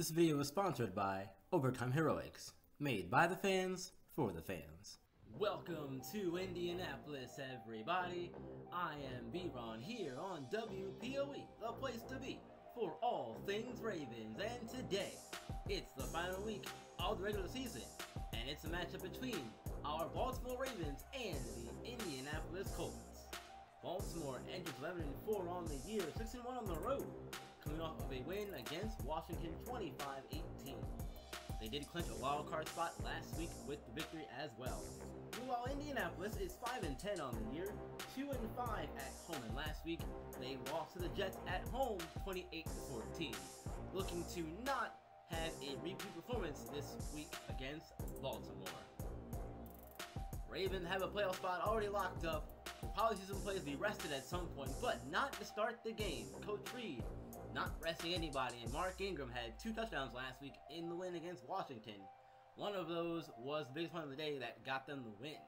This video is sponsored by Overtime Heroics, made by the fans for the fans. Welcome to Indianapolis, everybody. I am B-Ron here on WPOE, the place to be for all things Ravens. And today, it's the final week of the regular season, and it's a matchup between our Baltimore Ravens and the Indianapolis Colts. Baltimore enters 11-4 on the year, 6-1 on the road, coming off of a win against Washington 25-18. They did clinch a wild card spot last week with the victory as well. Meanwhile, Indianapolis is 5 and 10 on the year, 2 and 5 at home, and last week they lost to the Jets at home 28 14, looking to not have a repeat performance this week against Baltimore. Ravens have a playoff spot already locked up. Probably players be rested at some point, but not to start the game. Coach Reid not resting anybody, and Mark Ingram had two touchdowns last week in the win against Washington. One of those was the biggest one of the day that got them the win.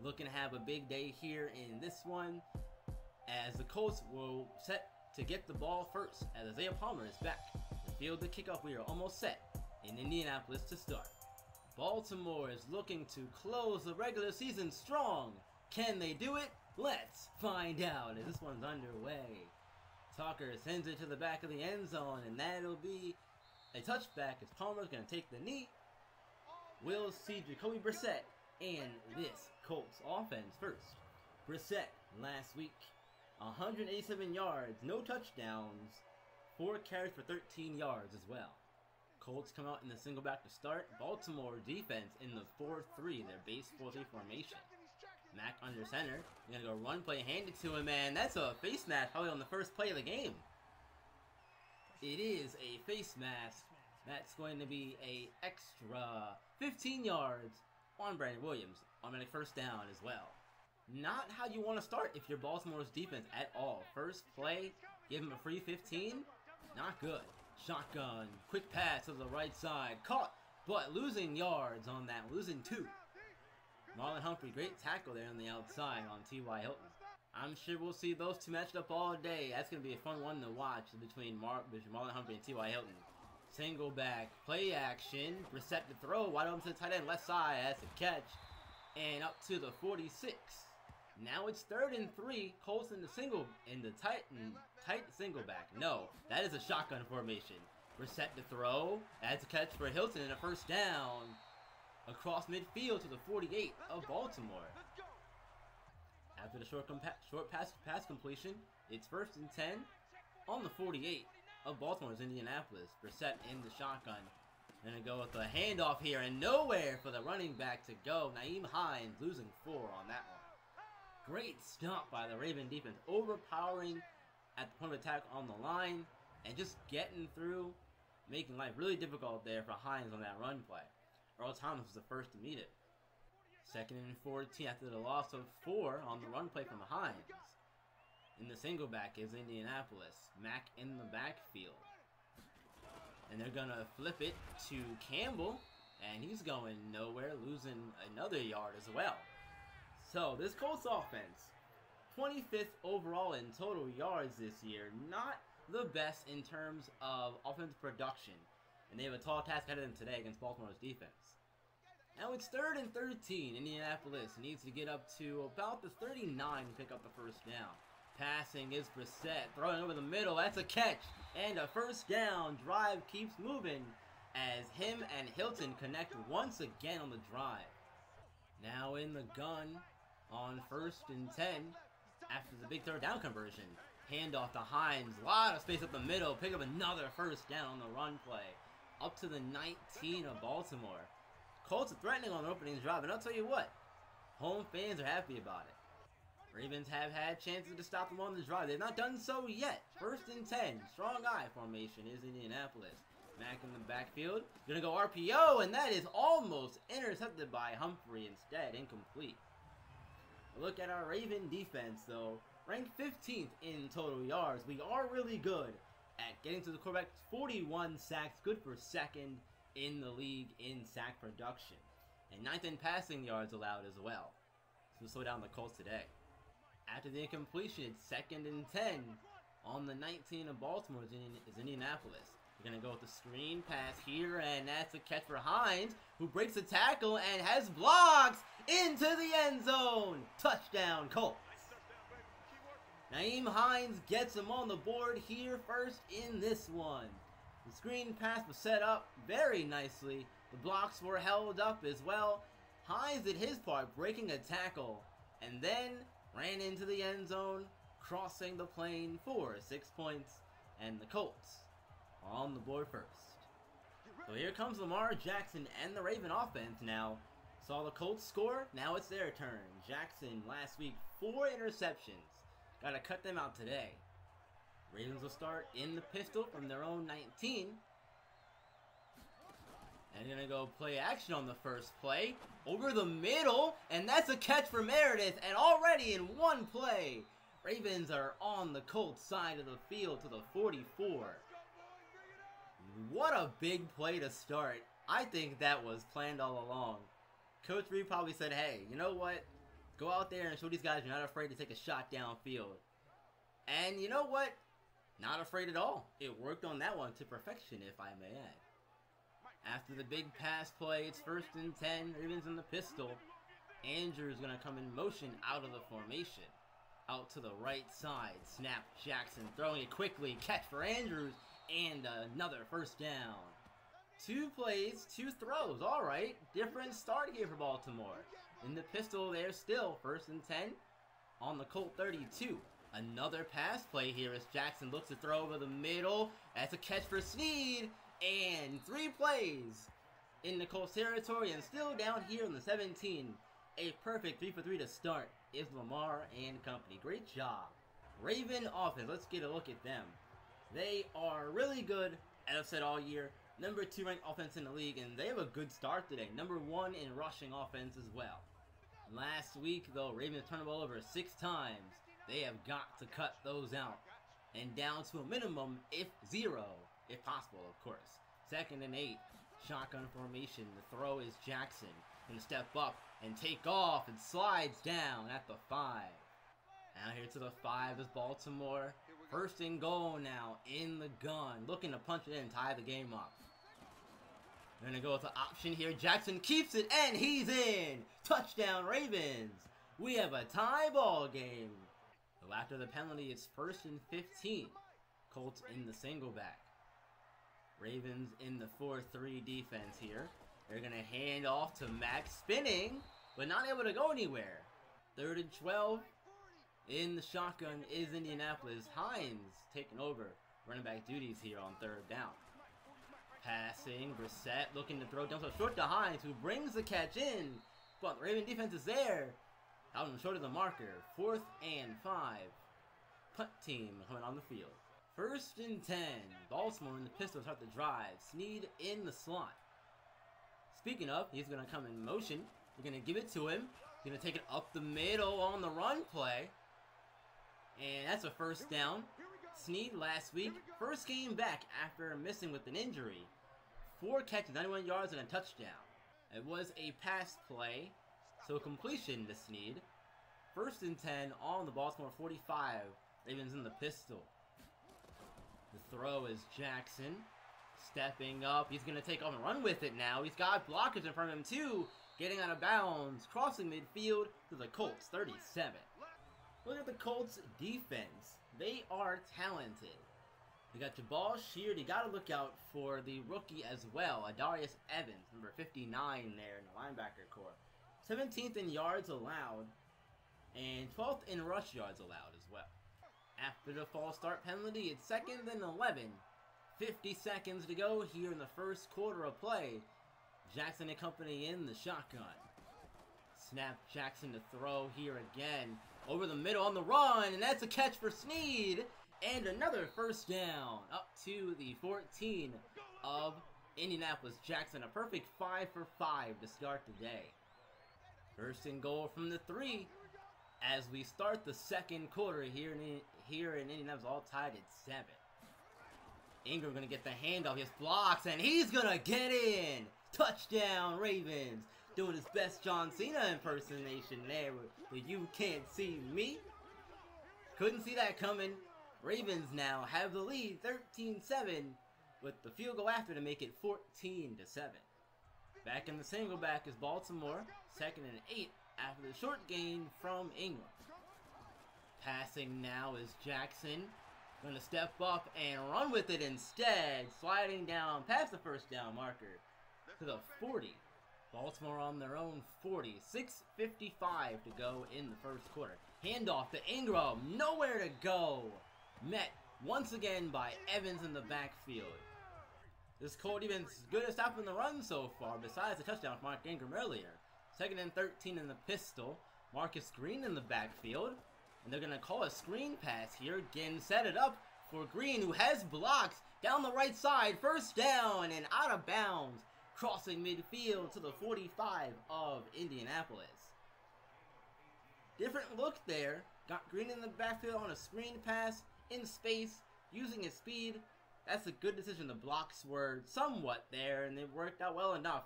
Looking to have a big day here in this one, as the Colts will set to get the ball first, as Isaiah Palmer is back. The field the kickoff, we are almost set in Indianapolis to start. Baltimore is looking to close the regular season strong. Can they do it? Let's find out as this one's underway. Tucker sends it to the back of the end zone, and that'll be a touchback as Palmer's going to take the knee. We'll see Jacoby Brissett and this Colts offense first. Brissett last week, 187 yards, no touchdowns, 4 carries for 13 yards as well. Colts come out in the single back to start. Baltimore defense in the 4-3, their base 4-3 formation. Mack under center. You're gonna go run play, hand it to him, man. That's a face mask probably on the first play of the game. It is a face mask. That's going to be a extra 15 yards on Brandon Williams. Automatic first down as well. Not how you want to start if you're Baltimore's defense at all. First play, give him a free 15. Not good. Shotgun, quick pass to the right side. Caught, but losing yards on that. Losing two. Marlon Humphrey, great tackle there on the outside on T.Y. Hilton. I'm sure we'll see those two matched up all day. That's going to be a fun one to watch between, Mar between Marlon Humphrey and T.Y. Hilton. Single back, play action, to throw, wide open to the tight end, left side, that's a catch. And up to the 46. Now it's third and three. Colts in the single in the tight tight single back. No, that is a shotgun formation. To throw. That's a catch for Hilton and a first down across midfield to the 48 of Baltimore. After the short, short pass, pass completion, it's first and 10 on the 48 of Baltimore's Indianapolis. Brissett in the shotgun. Gonna go with the handoff here and nowhere for the running back to go. Nyheim Hines losing four on that one. Great stop by the Raven defense, overpowering at the point of attack on the line and just getting through, making life really difficult there for Hines on that run play. Earl Thomas was the first to meet it. Second and 14 after the loss of four on the run play from Hines. In the single back is Indianapolis. Mack in the backfield. And they're going to flip it to Campbell. And he's going nowhere, losing another yard as well. So this Colts offense, 25th overall in total yards this year. Not the best in terms of offensive production. And they have a tall task ahead of them today against Baltimore's defense. Now it's third and 13. Indianapolis needs to get up to about the 39 to pick up the first down. Passing is Brissett, throwing over the middle, that's a catch, and a first down. Drive keeps moving as him and Hilton connect once again on the drive. Now in the gun on first and 10 after the big third down conversion. Handoff to Hines, a lot of space up the middle, pick up another first down on the run play up to the 19 of Baltimore. Colts are threatening on the opening drive, and I'll tell you what, home fans are happy about it. Ravens have had chances to stop them on the drive. They've not done so yet. First and 10. Strong I formation is Indianapolis. Mack in the backfield. Gonna go RPO, and that is almost intercepted by Humphrey instead. Incomplete. Look at our Raven defense, though. Ranked 15th in total yards. We are really good at getting to the quarterback. 41 sacks, good for second in the league in sack production. And ninth in passing yards allowed as well. So slow down the Colts today. After the incompletion, it's second and 10 on the 19 of Baltimore is, Indianapolis. We're gonna go with the screen pass here, and that's a catch for Hines, who breaks the tackle and has blocks into the end zone. Touchdown, Colts. Nyheim Hines gets him on the board here first in this one. The screen pass was set up very nicely. The blocks were held up as well. Hines did his part, breaking a tackle, and then ran into the end zone, crossing the plane for six points, and the Colts on the board first. So here comes Lamar Jackson and the Raven offense now. Saw the Colts score, now it's their turn. Jackson last week, four interceptions. Gotta cut them out today. Ravens will start in the pistol from their own 19. And gonna go play action on the first play. Over the middle, and that's a catch for Meredith. And already in one play, Ravens are on the Colts side of the field to the 44. What a big play to start. I think that was planned all along. Coach Reid probably said, hey, you know what? Go out there and show these guys you're not afraid to take a shot downfield. And you know what? Not afraid at all. It worked on that one to perfection, if I may add. After the big pass play, it's first and 10, Ravens in the pistol. Andrews going to come in motion out of the formation. Out to the right side. Snap Jackson throwing it quickly. Catch for Andrews. And another first down. Two plays, two throws. All right. Different start here for Baltimore. In the pistol, they're still first and 10 on the Colt 32. Another pass play here as Jackson looks to throw over the middle. That's a catch for Snead. And three plays in the Colts territory and still down here in the 17. A perfect 3 for 3 to start is Lamar and company. Great job. Raven offense, let's get a look at them. They are really good, as I've said all year. Number 2 ranked offense in the league, and they have a good start today. Number 1 in rushing offense as well. Last week, though, Ravens turned the ball over six times. They have got to cut those out. And down to a minimum, if zero, if possible, of course. Second and eight, shotgun formation. The throw is Jackson. Gonna step up and take off and slides down at the five. Now here to the five is Baltimore. First and goal now in the gun. Looking to punch it in, and tie the game up. We're gonna go with the option here. Jackson keeps it and he's in. Touchdown Ravens. We have a tie ball game. After the penalty, it's first and 15. Colts in the single back. Ravens in the 4-3 defense here. They're going to hand off to Max spinning, but not able to go anywhere. Third and 12. In the shotgun is Indianapolis. Hines taking over running back duties here on third down. Passing, Brissett looking to throw down so short to Hines, who brings the catch in. But the Raven defense is there. Out and short of the marker. Fourth and five. Punt team coming on the field. First and ten. Baltimore and the Pistols start the drive. Snead in the slot. Speaking of, he's going to come in motion. We're going to give it to him. He's going to take it up the middle on the run play. And that's a first down. Snead last week, first game back after missing with an injury. Four catches, 91 yards, and a touchdown. It was a pass play, so completion to Snead. First and 10 on the Baltimore 45. Ravens in the pistol. The throw is Jackson. Stepping up. He's going to take off and run with it now. He's got blockers in front of him too. Getting out of bounds. Crossing midfield to the Colts 37. Look at the Colts defense. They are talented. You got Jabaal Sheard. You got to look out for the rookie as well. Adarius Evans, number 59 there in the linebacker core. 17th in yards allowed, and 12th in rush yards allowed as well. After the false start penalty, it's second and 11. 50 seconds to go here in the first quarter of play. Jackson and company in the shotgun. Snap Jackson to throw here again. Over the middle on the run, and that's a catch for Snead. And another first down up to the 14 of Indianapolis Jackson. A perfect 5 for 5 to start the day. First and goal from the three as we start the second quarter here in here in Indianapolis, all tied at seven. Ingram gonna get the handoff, he blocks, and he's gonna get in! Touchdown, Ravens! Doing his best John Cena impersonation there, but you can't see me. Couldn't see that coming. Ravens now have the lead, 13-7. with the field goal after to make it 14 to 7. Back in the single back is Baltimore, second and 8 after the short gain from Ingram. Passing now is Jackson. Gonna step up and run with it instead, sliding down past the first down marker to the 40. Baltimore on their own 40. 6.55 to go in the first quarter. Handoff to Ingram. Nowhere to go. Met once again by Evans in the backfield. This Colt even good at stopping the run so far, besides the touchdown from Mark Ingram earlier. Second and 13 in the pistol. Marcus Green in the backfield. And they're going to call a screen pass here. Again, set it up for Green, who has blocks down the right side. First down and out of bounds crossing midfield to the 45 of Indianapolis. Different look there. Got Green in the backfield on a screen pass, in space, using his speed. That's a good decision. The blocks were somewhat there, and they worked out well enough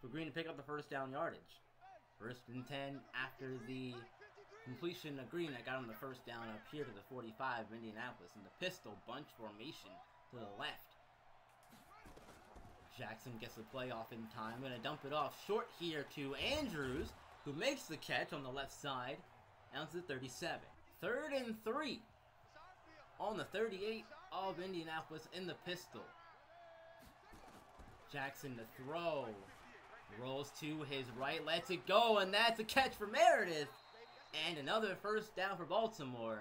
for Green to pick up the first down yardage. First and 10 after the completion of Green that got him the first down up here to the 45 of Indianapolis in the pistol bunch formation to the left. Jackson gets the play off in time. Gonna dump it off short here to Andrews, who makes the catch on the left side. Down to the 37. Third and three. On the 38 of Indianapolis in the pistol. Jackson to throw. Rolls to his right, lets it go, and that's a catch for Meredith. And another first down for Baltimore.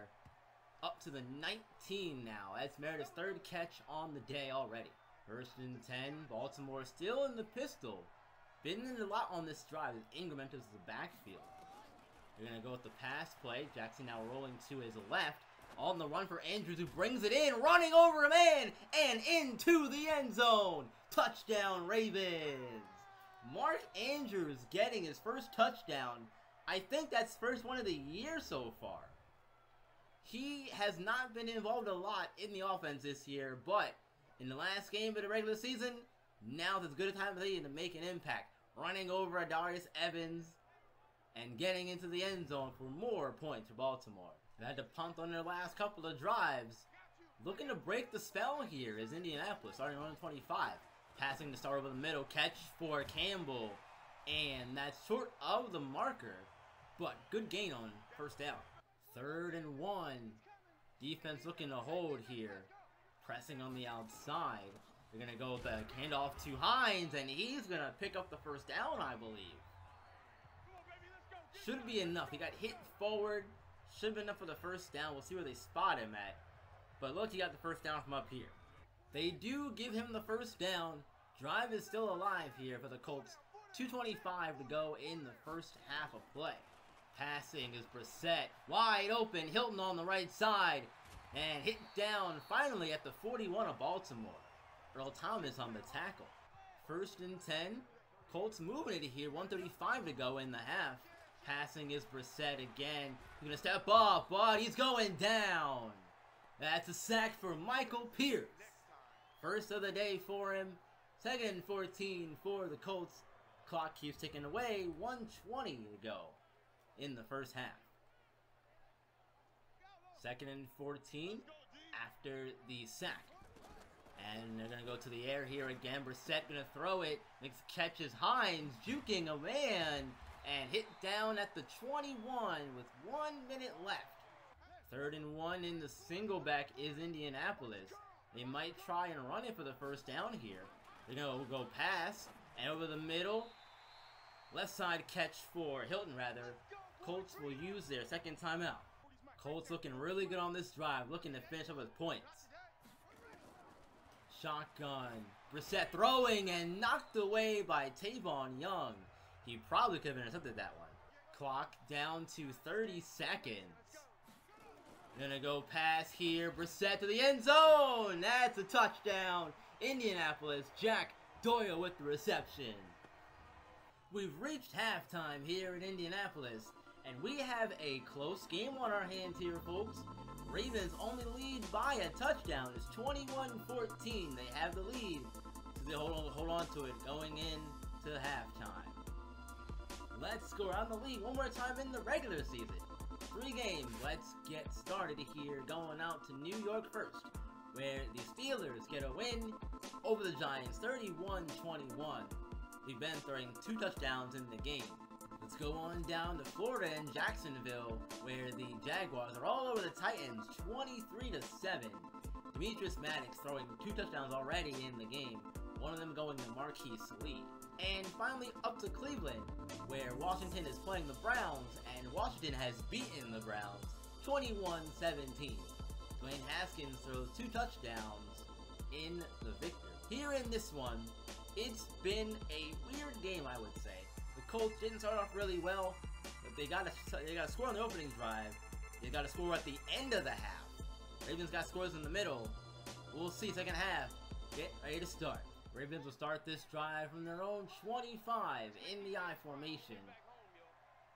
Up to the 19 now. That's Meredith's third catch on the day already. First and 10, Baltimore still in the pistol. Been in a lot on this drive as Ingram enters the backfield. They're going to go with the pass play. Jackson now rolling to his left. On the run for Andrews who brings it in, running over a man and into the end zone. Touchdown Ravens. Mark Andrews getting his first touchdown. I think that's first one of the year so far. He has not been involved a lot in the offense this year, but in the last game of the regular season, now's as good a time as any to make an impact. Running over Adarius Evans and getting into the end zone for more points for Baltimore. They had to punt on their last couple of drives. Looking to break the spell here is Indianapolis, starting on 25. Passing to start over the middle, catch for Campbell. And that's short of the marker, but good gain on first down. Third and one. Defense looking to hold here pressing on the outside. They're going to go with the handoff to Hines, and he's going to pick up the first down, I believe. Should be enough. He got hit forward. Should be enough for the first down. We'll see where they spot him at. But look, he got the first down from up here. They do give him the first down. Drive is still alive here for the Colts. 2.25 to go in the first half of play. Passing is Brissett. Wide open. Hilton on the right side and hit down finally at the 41 of Baltimore. Earl Thomas on the tackle. First and 10. Colts moving it here. 135 to go in the half. Passing is Brissett again. He's going to step up, but he's going down. That's a sack for Michael Pierce. First of the day for him. Second and 14 for the Colts. Clock keeps ticking away. 120 to go in the first half. Second and 14 after the sack. And they're going to go to the air here again. Brissett going to throw it. Makes catches Hines, juking a man. And hit down at the 21 with one minute left. Third and one in the single back is Indianapolis. They might try and run it for the first down here. They're going to go pass. And over the middle. Left side catch for Hilton, rather. Colts will use their second timeout. Colts looking really good on this drive, looking to finish up with points. Shotgun. Brissett throwing and knocked away by Tavon Young. He probably could have intercepted that one. Clock down to 30 seconds. Gonna go pass here. Brissett to the end zone. That's a touchdown. Indianapolis. Jack Doyle with the reception. We've reached halftime here in Indianapolis. And we have a close game on our hands here, folks. Ravens only lead by a touchdown. It's 21-14. They have the lead. So they hold on, hold on to it going into halftime. Let's go on the league one more time in the regular season. Three games. Let's get started here. Going out to New York first, where the Steelers get a win over the Giants 31-21. Big Ben throwing two touchdowns in the game. Let's go on down to Florida and Jacksonville, where the Jaguars are all over the Titans 23-7. Demetrius Maddox throwing two touchdowns already in the game, one of them going to Marquise Lee. And finally up to Cleveland, where Washington is playing the Browns, and Washington has beaten the Browns 21-17. Dwayne Haskins throws two touchdowns in the victory. Here in this one, it's been a weird game, I would say. The Colts didn't start off really well, but they got to they got to score on the opening drive. They got a score at the end of the half. Ravens got scores in the middle. We'll see second half. Get ready to start. Ravens will start this drive from their own 25 in the I formation.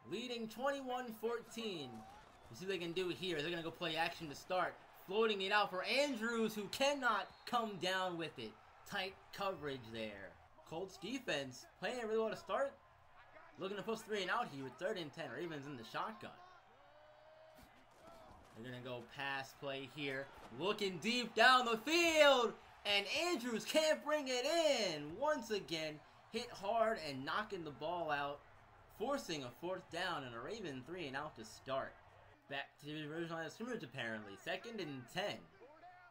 Leading 21-14. Let's see what they can do here. They're going to go play action to start. Floating it out for Andrews, who cannot come down with it. Tight coverage there. Colts defense playing really well to start. Looking to push three and out here with third and 10. Ravens in the shotgun. They're going to go pass play here. Looking deep down the field. And Andrews can't bring it in. Once again, hit hard and knocking the ball out. Forcing a fourth down and a Raven three and out to start. Back to the original line of scrimmage apparently. Second and 10.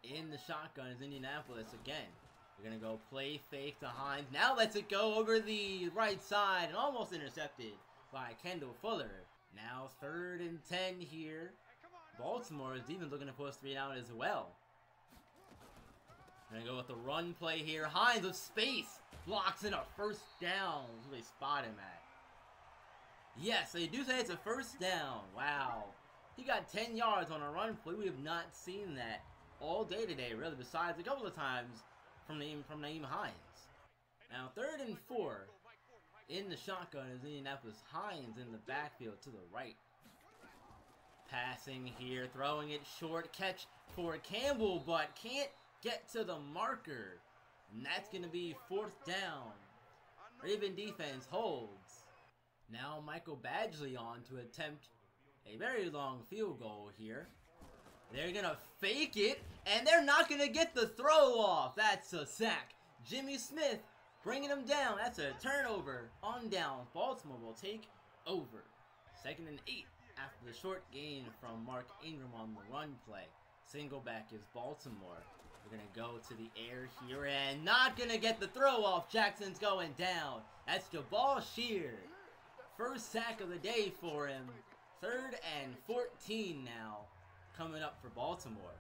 In the shotgun is Indianapolis again. We're going to go play fake to Hines. Now lets it go over the right side and almost intercepted by Kendall Fuller. Now third and 10 here. Baltimore is even looking to post three down as well. Gonna go with the run play here. Hines with space. Blocks in a first down. where they spot him at. Yes, they do say it's a first down. Wow. He got 10 yards on a run play. We have not seen that all day today, really, besides a couple of times from Nyheim, from Nyheim Hines. Now, third and four. In the shotgun is Indianapolis Hines in the backfield to the right. Passing here, throwing it short, catch for Campbell, but can't get to the marker. And that's going to be fourth down. Raven defense holds. Now Michael Badgley on to attempt a very long field goal here. They're going to fake it, and they're not going to get the throw off. That's a sack. Jimmy Smith bringing them down. That's a turnover. On down. Baltimore will take over. Second and eight after the short gain from Mark Ingram on the run play. Single back is Baltimore. We're going to go to the air here and not going to get the throw off. Jackson's going down. That's Jabaal Sheard. First sack of the day for him. Third and 14 now coming up for Baltimore.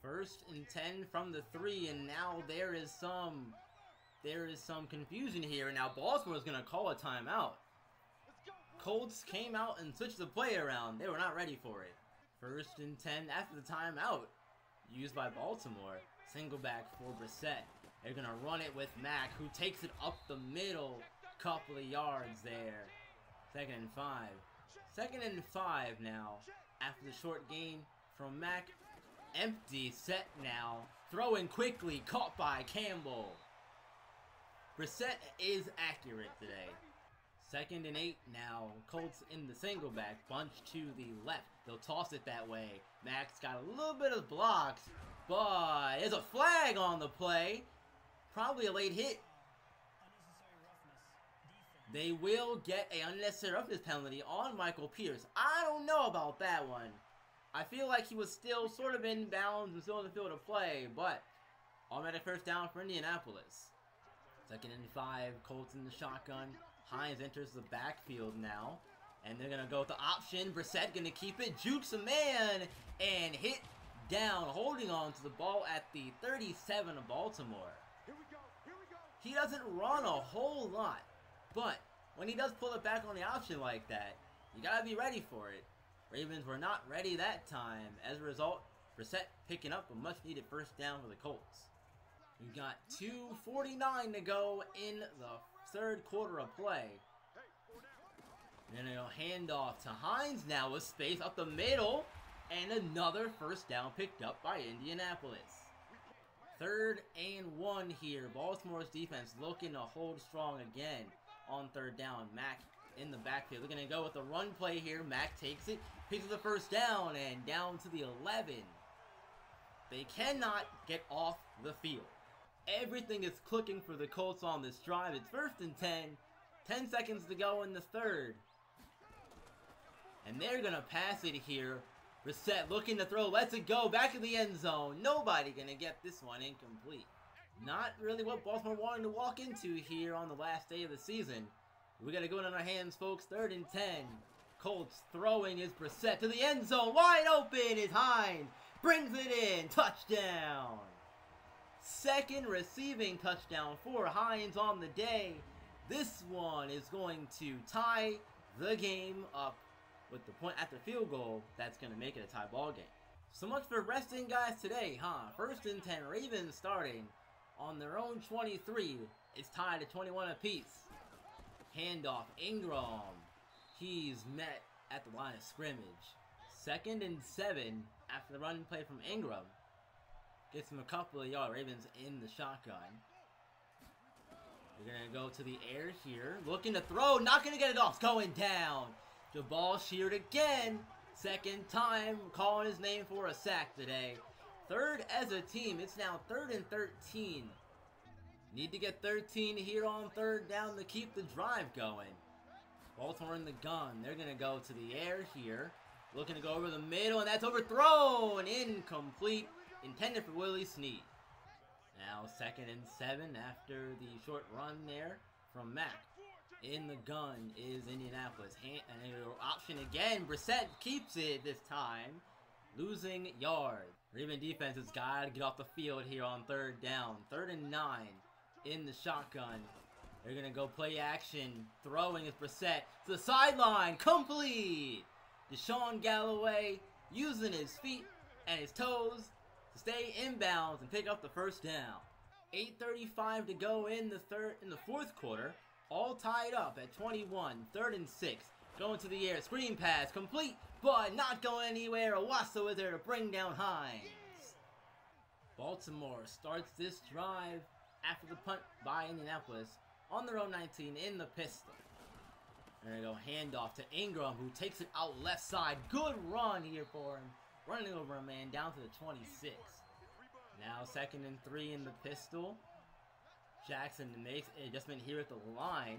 First and 10 from the 3 and now there is some there is some confusion here. Now Baltimore is going to call a timeout. Colts came out and switched the play around. They were not ready for it. First and 10 after the timeout. Used by Baltimore. Single back for Brissett. They're going to run it with Mack, who takes it up the middle. Couple of yards there. Second and five. Second and five now. After the short gain from Mack. Empty set now. Throwing quickly. Caught by Campbell. Brissett is accurate today. Second and eight now. Colts in the single back. Bunch to the left. They'll toss it that way. Max got a little bit of blocks, but there's a flag on the play. Probably a late hit. They will get a unnecessary roughness penalty on Michael Pierce. I don't know about that one. I feel like he was still sort of in bounds and still in the field of play, but automatic first down for Indianapolis. Second and five, Colts in the shotgun. Hines enters the backfield now. And they're going to go with the option. Brissett going to keep it. Jukes a man. And hit down. Holding on to the ball at the 37 of Baltimore. Here we go. Here we go. He doesn't run a whole lot. But when he does pull it back on the option like that, you got to be ready for it. Ravens were not ready that time. As a result, Brissett picking up a much needed first down for the Colts. We've got 2.49 to go in the third quarter of play. And a handoff to Hines now with space up the middle. And another first down picked up by Indianapolis. Third and one here. Baltimore's defense looking to hold strong again on third down. Mack in the backfield. They're going to go with the run play here. Mack takes it, picks up the first down, and down to the 11. They cannot get off the field. Everything is clicking for the Colts on this drive. It's first and 10. 10 seconds to go in the third. And they're going to pass it here. Brissett looking to throw. Lets it go. Back in the end zone. Nobody going to get this one incomplete. Not really what Baltimore wanted to walk into here on the last day of the season. We got to go in on our hands, folks. Third and 10. Colts throwing his Brissett to the end zone. Wide open is Hines. Brings it in. Touchdown. Second receiving touchdown for Hines on the day. This one is going to tie the game up with the point at the field goal. That's going to make it a tie ball game. So much for resting guys today, huh? First and 10, Ravens starting on their own 23. It's tied at 21 apiece. Handoff, Ingram. He's met at the line of scrimmage. Second and seven after the run play from Ingram. Gets him a couple of yards. Ravens in the shotgun. We're going to go to the air here. Looking to throw. Not going to get it off. Going down. Jabaal Sheard again. Second time calling his name for a sack today. Third as a team. It's now third and 13. Need to get 13 here on third down to keep the drive going. Baltimore in the gun. They're going to go to the air here. Looking to go over the middle, and that's overthrown. Incomplete. Intended for Willie Snead. Now second and seven after the short run there from Mack. In the gun is Indianapolis. Hand, and option again. Brissett keeps it this time. Losing yard. Raven defense has got to get off the field here on third down. Third and nine in the shotgun. They're going to go play action. Throwing is Brissett to the sideline. Complete. DeShone Galloway using his feet and his toes to stay inbounds and pick up the first down. 8.35 to go in the third in the fourth quarter. All tied up at 21. Third and six. Going to the air. Screen pass. Complete. But not going anywhere. Owasso is there to bring down Hines. Baltimore starts this drive after the punt by Indianapolis on their own 19 in the pistol. There we go, handoff to Ingram, who takes it out left side. Good run here for him. Running over a man down to the 26. Now second and three in the pistol. Jackson makes eh, an adjustment here at the line.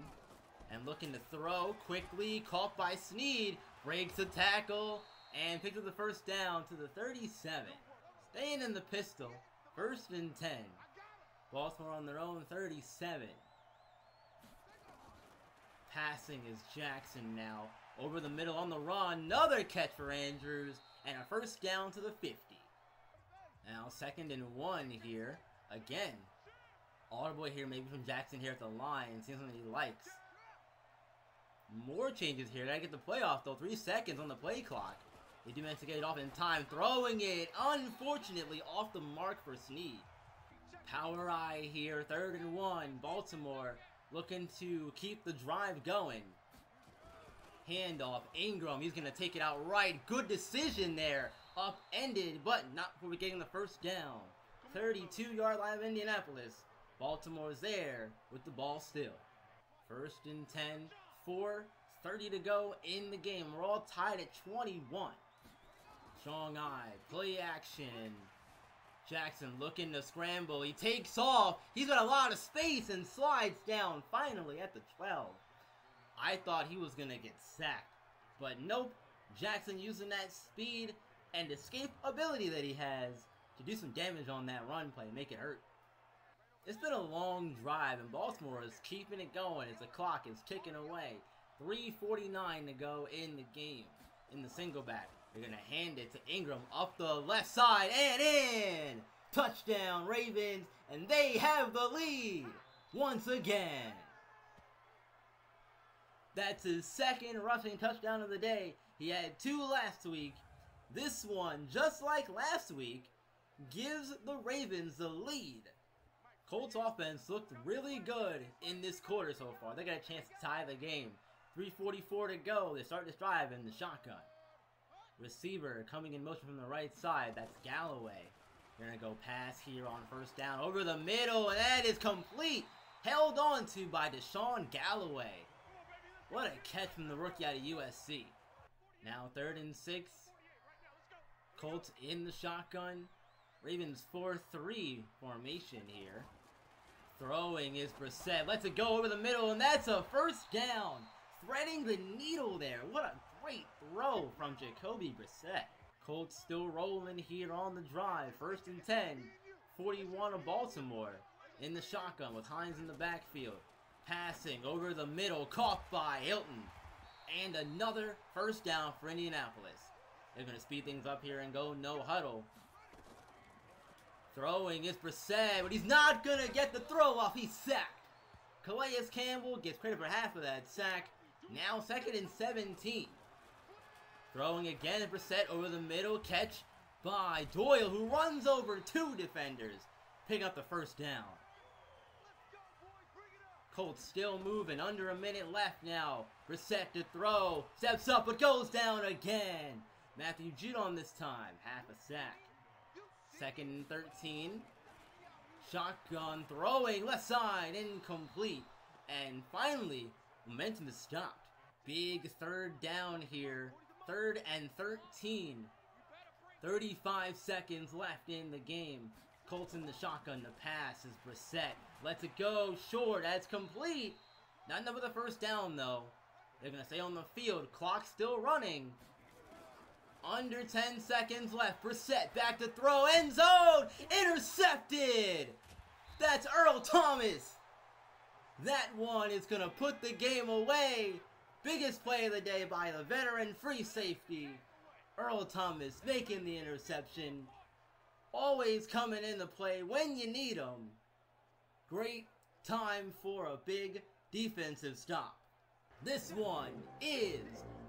And looking to throw quickly. Caught by Snead. Breaks the tackle. And picks up the first down to the 37. Staying in the pistol. First and 10. Baltimore on their own 37. Passing is Jackson now. Over the middle on the run. Another catch for Andrews. And a first down to the 50. Now second and one here. Again. Audible here maybe from Jackson here at the line. Seems something he likes. More changes here. Gotta get the playoff though. Three seconds on the play clock. They do manage to get it off in time. Throwing it, unfortunately, off the mark for Snead. Power I here. Third and one. Baltimore looking to keep the drive going. Handoff. Ingram. He's going to take it out right. Good decision there. Upended, but not before we getting the first down. 32-yard line of Indianapolis. Baltimore's there with the ball still. First and 10. 4. 30 to go in the game. We're all tied at 21. Strong I. Play action. Jackson looking to scramble. He takes off. He's got a lot of space and slides down finally at the 12. I thought he was going to get sacked. But nope. Jackson using that speed and escape ability that he has to do some damage on that run play, make it hurt. It's been a long drive, and Baltimore is keeping it going as the clock is ticking away. 3.49 to go in the game, in the single back. They're going to hand it to Ingram up the left side and in. Touchdown Ravens, and they have the lead once again. That's his second rushing touchdown of the day. He had two last week. This one, just like last week, gives the Ravens the lead. Colts offense looked really good in this quarter so far. They got a chance to tie the game. 3.44 to go. They start this drive in the shotgun. Receiver coming in motion from the right side. That's Galloway. They're going to go pass here on first down over the middle, and that is complete. Held on to by Deshaun Galloway. What a catch from the rookie out of USC. Now third and six. Colts in the shotgun. Ravens 4-3 formation here. Throwing is Brissett. Lets it go over the middle, and that's a first down. Threading the needle there. What a great throw from Jacoby Brissett. Colts still rolling here on the drive. First and 10. 41 of Baltimore. In the shotgun with Hines in the backfield. Passing over the middle. Caught by Hilton. And another first down for Indianapolis. They're going to speed things up here and go no huddle. Throwing is Brissett, but he's not going to get the throw off. He's sacked. Calais Campbell gets credit for half of that sack. Now second and 17. Throwing again Brissett over the middle. Catch by Doyle, who runs over two defenders. Pick up the first down. Colts still moving. Under a minute left now. Reset to throw. Steps up, but goes down again. Matthew Judon this time. Half a sack. Second and 13. Shotgun throwing. Left side. Incomplete. And finally, momentum is stopped. Big third down here. Third and 13. 35 seconds left in the game. Colts in the shotgun. The pass is Brissett. Lets it go short. That's complete. Not enough of the first down, though. They're going to stay on the field. Clock still running. Under 10 seconds left. Brissett back to throw. End zone. Intercepted. That's Earl Thomas. That one is going to put the game away. Biggest play of the day by the veteran free safety. Earl Thomas making the interception. Always coming into play when you need them. Great time for a big defensive stop. This one is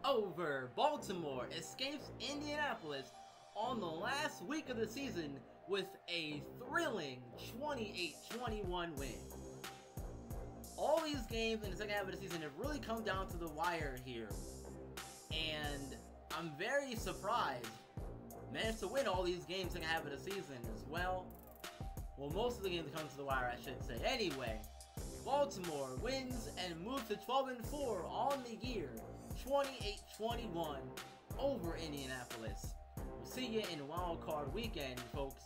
over. Baltimore escapes Indianapolis on the last week of the season with a thrilling 28-21 win. All these games in the second half of the season have really come down to the wire here. And I'm very surprised. Managed to win all these games second half of the season as well. Well, most of the games come to the wire, I should say. Anyway, Baltimore wins and moves to 12 and 4 on the year, 28-21 over Indianapolis. We'll see you in Wild Card Weekend, folks.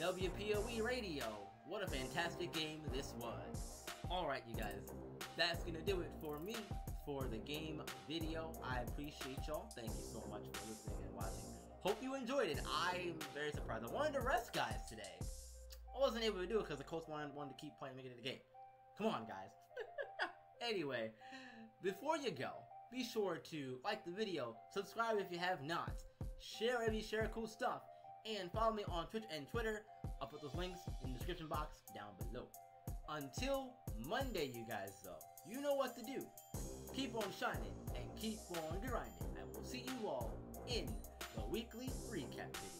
WPOE Radio. What a fantastic game this was. Alright, you guys. That's gonna do it for me for the game video. I appreciate y'all. Thank you so much for listening and watching. Hope you enjoyed it. I'm very surprised. I wanted to rest guys today. I wasn't able to do it because the coach wanted, wanted to keep playing, making it a game. Come on, guys. anyway, before you go, be sure to like the video, subscribe if you have not, share if you share cool stuff, and follow me on Twitch and Twitter. I'll put those links in the description box down below. Until Monday, you guys, though, you know what to do. Keep on shining and keep on grinding, and we'll see you all in the weekly recap video.